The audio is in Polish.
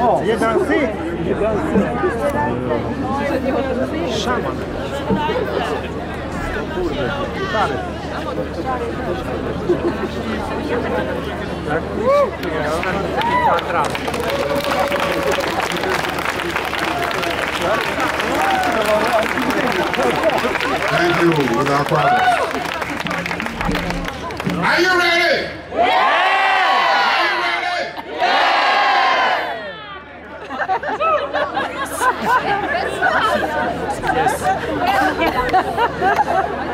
O, jeden syk. Szaman. Kurde, stary. Tak? do with our progress. Are you ready? Yeah! Are you ready? Yeah! yes.